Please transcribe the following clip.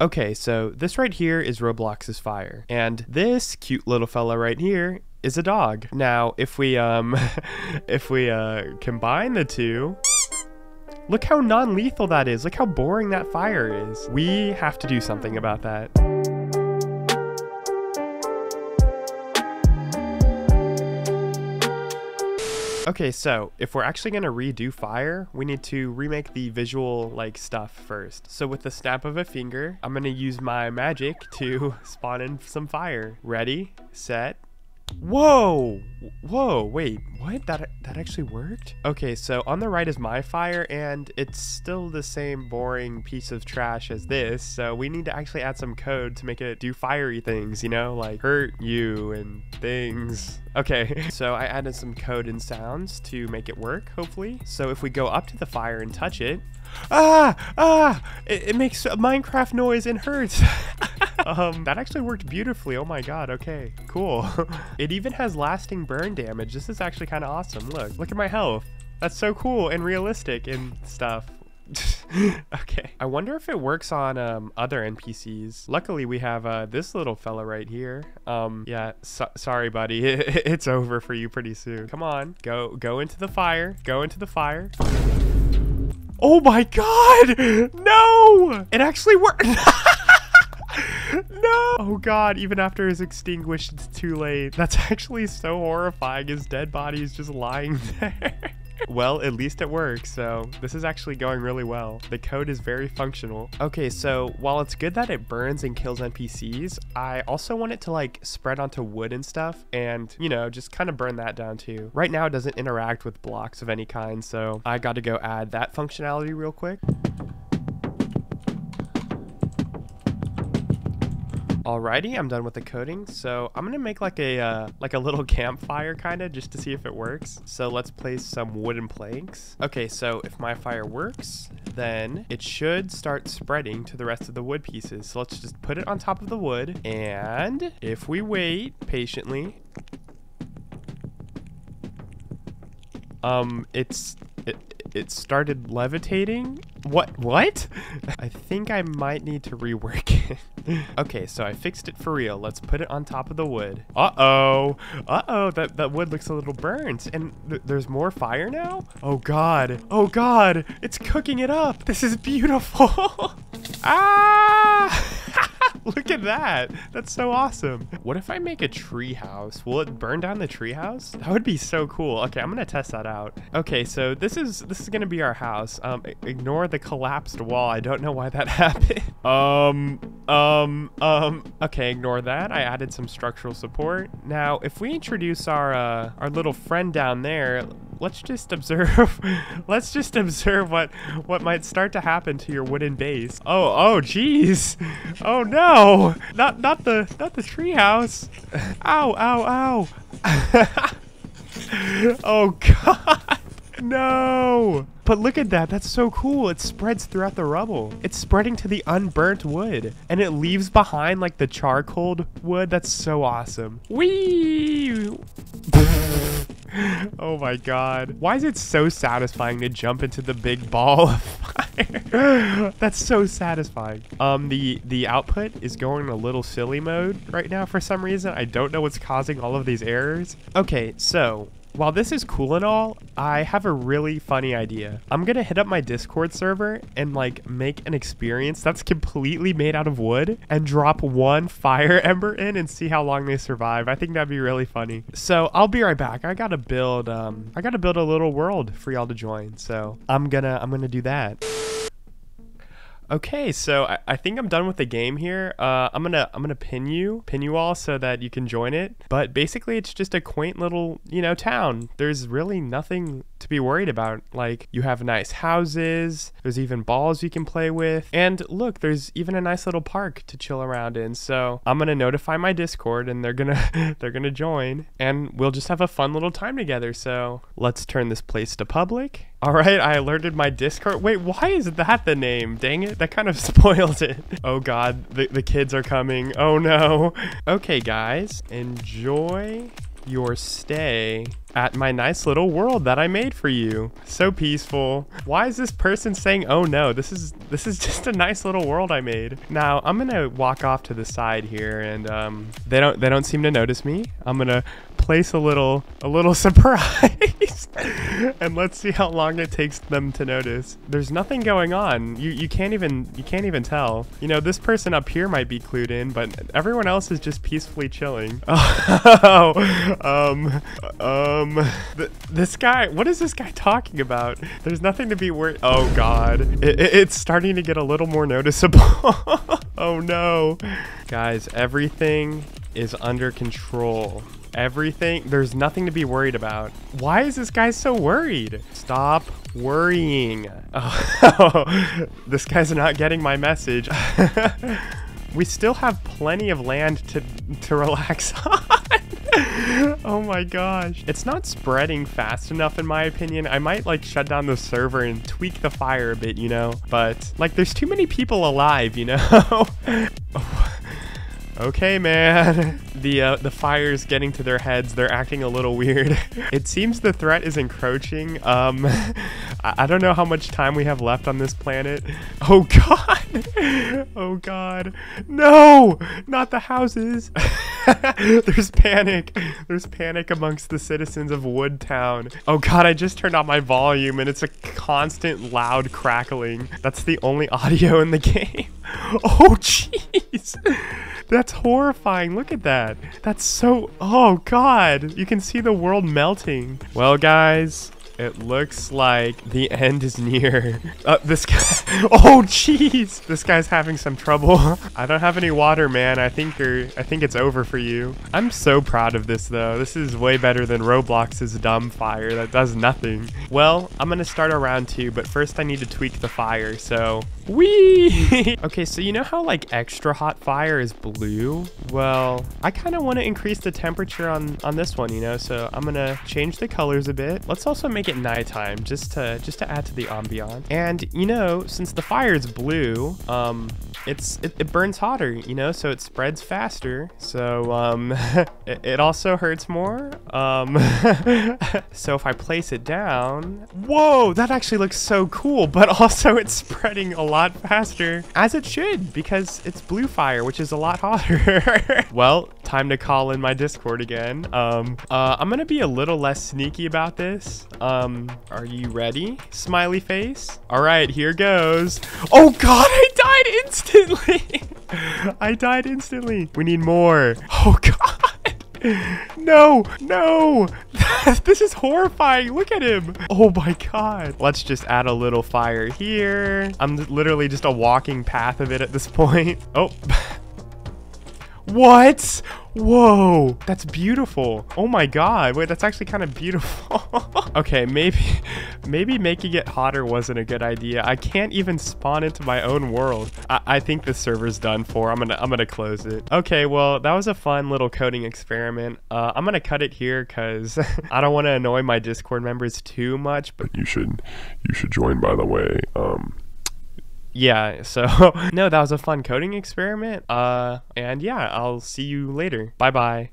Okay, so this right here is Roblox's fire, and this cute little fella right here is a dog. Now, if we um, if we uh combine the two, look how non-lethal that is. Look how boring that fire is. We have to do something about that. Okay, so if we're actually gonna redo fire, we need to remake the visual like stuff first. So with the snap of a finger, I'm gonna use my magic to spawn in some fire. Ready, set, Whoa! Whoa, wait, what? That that actually worked? Okay, so on the right is my fire, and it's still the same boring piece of trash as this, so we need to actually add some code to make it do fiery things, you know? Like hurt you and things. Okay, so I added some code and sounds to make it work, hopefully. So if we go up to the fire and touch it, ah, ah, it, it makes a Minecraft noise and hurts. um, that actually worked beautifully. Oh my god, okay, cool. it even has lasting burn damage. This is actually kind of awesome. Look, look at my health. That's so cool and realistic and stuff. okay. I wonder if it works on um, other NPCs. Luckily, we have uh, this little fella right here. Um, yeah, so sorry, buddy. it's over for you pretty soon. Come on, go go into the fire. Go into the fire. Oh my god! No! It actually worked! no! Oh god, even after it's extinguished, it's too late. That's actually so horrifying. His dead body is just lying there. Well, at least it works, so this is actually going really well. The code is very functional. Okay, so while it's good that it burns and kills NPCs, I also want it to like spread onto wood and stuff and, you know, just kind of burn that down too. Right now it doesn't interact with blocks of any kind, so I got to go add that functionality real quick. Alrighty, I'm done with the coding. So I'm gonna make like a uh, like a little campfire kind of just to see if it works. So let's place some wooden planks. Okay, so if my fire works, then it should start spreading to the rest of the wood pieces. So let's just put it on top of the wood. And if we wait patiently, um, it's it, it started levitating. What? What? I think I might need to rework it. okay, so I fixed it for real. Let's put it on top of the wood. Uh-oh. Uh-oh, that, that wood looks a little burnt. And th there's more fire now? Oh, God. Oh, God. It's cooking it up. This is beautiful. ah! Look at that. That's so awesome. What if I make a tree house? Will it burn down the tree house? That would be so cool. Okay, I'm gonna test that out. Okay, so this is this is gonna be our house. Um, ignore the collapsed wall. I don't know why that happened. um, um, um. Okay, ignore that. I added some structural support. Now, if we introduce our uh, our little friend down there, let's just observe let's just observe what what might start to happen to your wooden base. Oh oh jeez. Oh no. Not not the not the treehouse. Ow ow ow. Oh god. No. But look at that. That's so cool. It spreads throughout the rubble. It's spreading to the unburnt wood and it leaves behind like the charcoal wood. That's so awesome. Whee! oh my god. Why is it so satisfying to jump into the big ball of fire? That's so satisfying. Um, the, the output is going in a little silly mode right now for some reason. I don't know what's causing all of these errors. Okay, so while this is cool and all, I have a really funny idea. I'm gonna hit up my Discord server and like make an experience that's completely made out of wood and drop one fire ember in and see how long they survive. I think that'd be really funny. So I'll be right back. I gotta build um I gotta build a little world for y'all to join. So I'm gonna I'm gonna do that. Okay, so I, I, think I'm done with the game here. Uh, I'm gonna I'm gonna pin you, pin you all so that you can join it. But basically, it's just a quaint little you know town. There's really nothing to be worried about. Like you have nice houses. There's even balls you can play with, and look, there's even a nice little park to chill around in. So I'm gonna notify my Discord, and they're gonna they're gonna join, and we'll just have a fun little time together. So let's turn this place to public. All right, I alerted my Discord. Wait, why is that the name? Dang it, that kind of spoils it. Oh God, the, the kids are coming. Oh no. Okay, guys, enjoy your stay at my nice little world that I made for you. So peaceful. Why is this person saying, oh no, this is this is just a nice little world I made. Now I'm gonna walk off to the side here and um, they don't they don't seem to notice me. I'm gonna place a little a little surprise and let's see how long it takes them to notice. There's nothing going on. You you can't even you can't even tell. You know, this person up here might be clued in, but everyone else is just peacefully chilling. Oh, um um th this guy, what is this guy talking about? There's nothing to be worried. Oh god. It, it, it's starting to get a little more noticeable. oh no. Guys, everything is under control everything. There's nothing to be worried about. Why is this guy so worried? Stop worrying. Oh, this guy's not getting my message. we still have plenty of land to, to relax on. oh my gosh. It's not spreading fast enough in my opinion. I might like shut down the server and tweak the fire a bit, you know? But like there's too many people alive, you know? Oh, Okay, man. The uh, the fire's getting to their heads. They're acting a little weird. it seems the threat is encroaching. Um, I, don't know how much time we have left on this planet. Oh god. oh god. No, not the houses. There's panic. There's panic amongst the citizens of Woodtown. Oh god, I just turned on my volume and it's a constant loud crackling. That's the only audio in the game. Oh jeez. That's horrifying. Look at that. That's so... Oh, God. You can see the world melting. Well, guys, it looks like the end is near. Uh, this guy. Oh, jeez. This guy's having some trouble. I don't have any water, man. I think you're. I think it's over for you. I'm so proud of this, though. This is way better than Roblox's dumb fire that does nothing. Well, I'm gonna start a round two, but first I need to tweak the fire. So Wee! okay, so you know how like extra hot fire is blue? Well, I kind of want to increase the temperature on, on this one, you know? So I'm to change the colors a bit. Let's also make it nighttime just to just to add to the ambiance. And you know, since the fire is blue, um, it's it, it burns hotter, you know? So it spreads faster. So um, it, it also hurts more. Um, so if I place it down, whoa, that actually looks so cool, but also it's spreading a lot faster, as it should, because it's blue fire, which is a lot hotter. well, time to call in my Discord again. Um, uh, I'm gonna be a little less sneaky about this. Um, are you ready? Smiley face. All right, here goes. Oh God, I died instantly. I died instantly. We need more. Oh God. No, no. this is horrifying. Look at him. Oh my god. Let's just add a little fire here. I'm literally just a walking path of it at this point. Oh. What? Whoa, that's beautiful. Oh my god. Wait, that's actually kind of beautiful. okay, maybe maybe making it hotter wasn't a good idea. I can't even spawn into my own world. I, I think the server's done for. I'm gonna I'm gonna close it. Okay, well, that was a fun little coding experiment. Uh, I'm gonna cut it here because I don't want to annoy my Discord members too much. But you should you should join by the way. Um yeah, so no, that was a fun coding experiment. Uh, and yeah, I'll see you later. Bye bye.